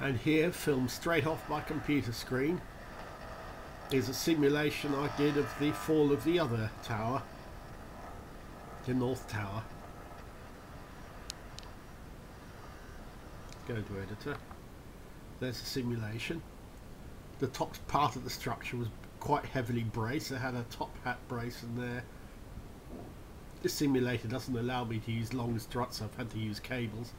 And here, filmed straight off my computer screen, is a simulation I did of the fall of the other tower, the North Tower. Go to editor. There's a simulation. The top part of the structure was quite heavily braced. It had a top hat brace in there. This simulator doesn't allow me to use long struts. I've had to use cables.